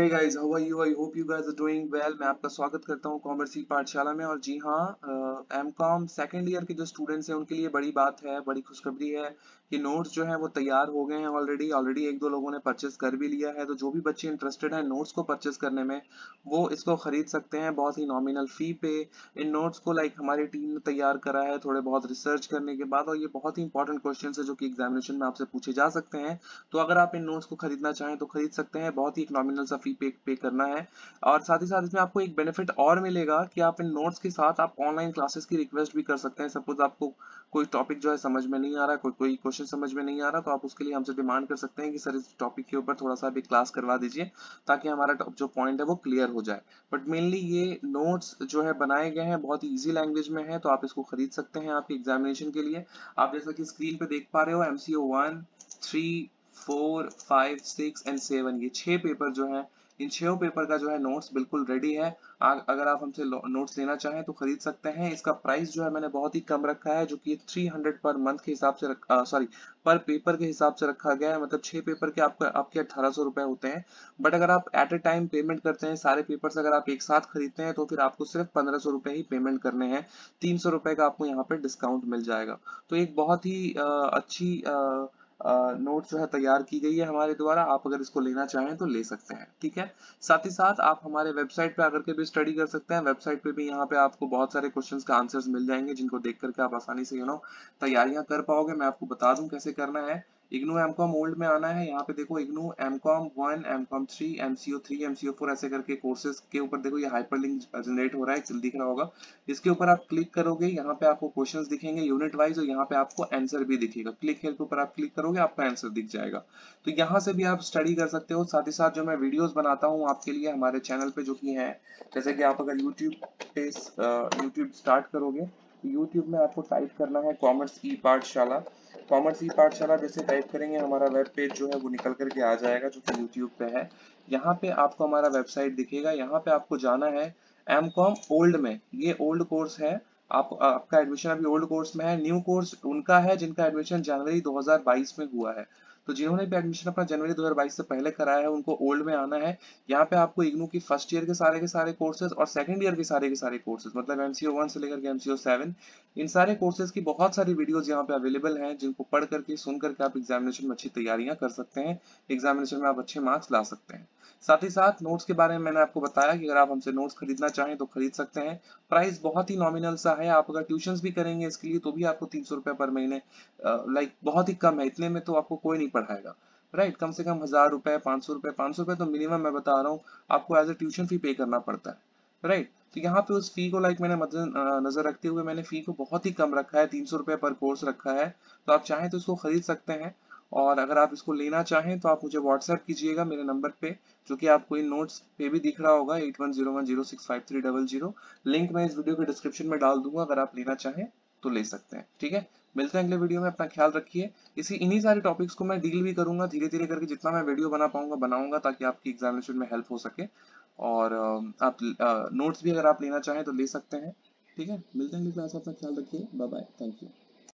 Hey guys, how are you? I hope you guys are doing well. मैं आपका स्वागत करता हूँ कॉमर्स की पाठशाला में और जी हाँ एम कॉम सेकेंड ईयर के जो स्टूडेंट्स हैं उनके लिए बड़ी बात है बड़ी खुशखबरी है कि नोट्स जो है वो तैयार हो गए हैं ऑलरेडी ऑलरेडी एक दो लोगों ने परचेस कर भी लिया है तो जो भी बच्चे इंटरेस्टेड हैं नोट्स को परचेस करने में वो इसको खरीद सकते हैं बहुत ही नॉमिनल फ़ी पे। इन नोट्स को लाइक हमारी टीम ने तैयार करा है थोड़े बहुत रिसर्च करने के बाद और ये बहुत ही इंपॉर्टेंट क्वेश्चन है जो कि एग्जामिनेशन में आपसे पूछे जा सकते हैं। तो अगर आप इन नोट्स को खरीदना चाहें तो खरीद सकते हैं बहुत ही एक नॉमिनल सा फ़ी पे, पे करना है। और साथ ही साथ इसमें आपको एक बेनिफिट और मिलेगा कि आप इन नोट्स के साथ आप ऑनलाइन क्लासेस की रिक्वेस्ट भी कर सकते हैं। सपोज़ आपको कोई टॉपिक जो है समझ में नहीं आ रहा कोई कोई क्वेश्चन समझ में नहीं आ रहा तो आप उसके लिए हमसे डिमांड कर सकते हैं कि सर इस टॉपिक के ऊपर थोड़ा सा भी क्लास करवा दीजिए, ताकि हमारा जो पॉइंट है वो क्लियर हो जाए। बट मेनली ये नोट्स जो है बनाए गए हैं, बहुत ईजी लैंग्वेज में है तो आप इसको खरीद सकते हैं आपके एग्जामिनेशन के लिए। आप जैसा कि स्क्रीन पे देख पा रहे हो MCO one three four five six and seven ये छह पेपर जो है इन छह पेपर का जो है नोट्स बिल्कुल रेडी है। आ, अगर आप हमसे नोट्स लेना चाहें तो खरीद सकते हैं। इसका प्राइस जो है मैंने बहुत ही कम रखा है जो कि 300 पर मंथ के हिसाब से सॉरी पर पेपर के हिसाब से रखा गया है। मतलब छह पेपर के आपका आपके अठारह सौ रुपए होते हैं। बट अगर आप एट ए टाइम पेमेंट करते हैं सारे पेपर्स अगर आप एक साथ खरीदते हैं तो फिर आपको सिर्फ़ पंद्रह ही पेमेंट करने हैं। तीन का आपको यहाँ पे डिस्काउंट मिल जाएगा। तो एक बहुत ही अच्छी नोट जो है तैयार की गई है हमारे द्वारा, आप अगर इसको लेना चाहें तो ले सकते हैं, ठीक है? साथ ही साथ आप हमारे वेबसाइट पे आकर के भी स्टडी कर सकते हैं वेबसाइट पे भी यहाँ पे आपको बहुत सारे क्वेश्चंस का आंसर्स मिल जाएँगे, जिनको देख करके आप आसानी से यू नो तैयारियाँ कर पाओगे। मैं आपको बता दूँ कैसे करना है। इग्नू एमकॉम ओल्ड में आना है। यहाँ पे देखो IGNOU MCom one MCom three MCO three MCO four ऐसे करके कोर्सेज के ऊपर देखो ये हाइपरलिंक जनरेट हो रहा है दिख रहा होगा। इसके ऊपर आप क्लिक करोगे, यहाँ पे आपको क्वेश्चंस दिखेंगे यूनिट वाइज और यहाँ पे आपको आंसर भी दिखेगा। क्लिक के ऊपर आप क्लिक करोगे, आपका आंसर दिख जाएगा। तो यहाँ से भी आप स्टडी कर सकते हो। साथ ही साथ जो मैं वीडियोस बनाता हूँ आपके लिए, हमारे चैनल पे जो की है, जैसे कि आप अगर यूट्यूब पे यूट्यूब स्टार्ट करोगे यूट्यूब में आपको टाइप करना है कॉमर्स ई पाठशाला कॉमर्स ई पाठशाला जैसे टाइप करेंगे, हमारा वेब पेज जो है वो निकल करके आ जाएगा, जो कि यूट्यूब पे है। यहाँ पे आपको हमारा वेबसाइट दिखेगा। यहाँ पे आपको जाना है एम ओल्ड में। ये ओल्ड कोर्स है। आप, आपका एडमिशन अभी ओल्ड कोर्स में है न्यू कोर्स उनका है, जिनका एडमिशन जनवरी 2022 में हुआ है। तो जिन्होंने भी एडमिशन अपना जनवरी 2022 से पहले कराया है, उनको ओल्ड में आना है। यहाँ पे आपको इग्नू की फ़र्स्ट ईयर के सारे के सारे कोर्सेज और सेकंड ईयर के सारे के सारे कोर्सेज मतलब एमसीओ वन से लेकर के एमसीओ सेवन इन सारे कोर्सेज की बहुत सारी वीडियोज़ यहाँ पे अवेलेबल हैं, जिनको पढ़ करके, सुन करके आप एग्जामिनेशन में अच्छी तैयारियाँ कर सकते हैं। एग्जामिनेशन में आप अच्छे मार्क्स ला सकते हैं। साथ ही साथ नोट्स के बारे में मैंने आपको बताया कि अगर आप हमसे नोट्स खरीदना चाहें तो खरीद सकते हैं। प्राइस बहुत ही नॉमिनल सा है। आप अगर ट्यूशन भी करेंगे इसके लिए तो भी आपको तीन सौ रुपए पर महीने लाइक बहुत ही कम है। इतने में तो आपको कोई नहीं पढ़ाएगा। राइट कम से कम हज़ार रुपए, पाँच सौ रुपए, पाँच सौ रुपए तो मिनिमम मैं बता रहा हूँ, आपको एज ए ट्यूशन फ़ी पे करना पड़ता है। राइट तो यहाँ पे उस फ़ी को लाइक मैंने नज़र रखते हुए मैंने फ़ी को बहुत ही कम रखा है। तीन सौ रुपए पर कोर्स रखा है। तो आप चाहें तो इसको खरीद सकते हैं। और अगर आप इसको लेना चाहें तो आप मुझे व्हाट्सएप कीजिएगा मेरे नंबर पे, जो कि आपको इन नोट्स पे भी दिख रहा होगा, eight one zero one zero six five three double zero. Link मैं इस वीडियो के डिस्क्रिप्शन में डाल दूँगा, अगर आप लेना चाहें तो ले सकते हैं, ठीक है? मिलते हैं अगले वीडियो में, अपना ख्याल रखिए। इसी, इन्हीं सारे टॉपिक्स को मैं डील भी करूँगा धीरे धीरे करके जितना मैं वीडियो बना पाऊँगा, बनाऊँगा, ताकि आपकी एग्जामिनेशन में हेल्प हो सके। और आप नोट्स भी अगर आप लेना चाहें तो ले सकते हैं, ठीक है? मिलते हैं अगली क्लास अपना ख्याल रखिए। Bye bye thank you